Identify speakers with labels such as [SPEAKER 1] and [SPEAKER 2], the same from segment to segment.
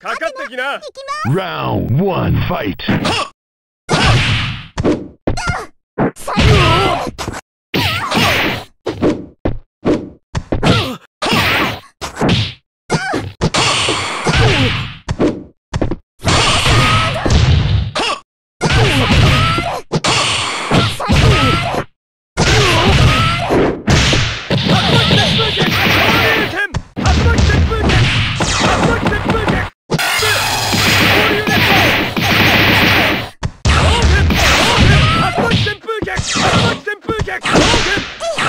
[SPEAKER 1] かかってきな
[SPEAKER 2] 行きま
[SPEAKER 3] Round one, fight. Oh!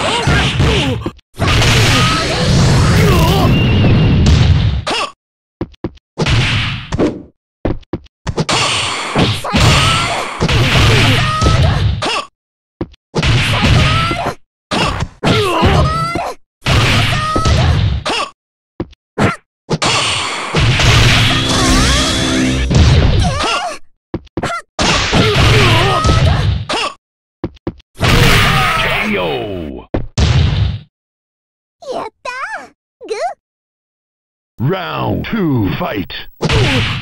[SPEAKER 2] やったーグー
[SPEAKER 3] Round two, fight.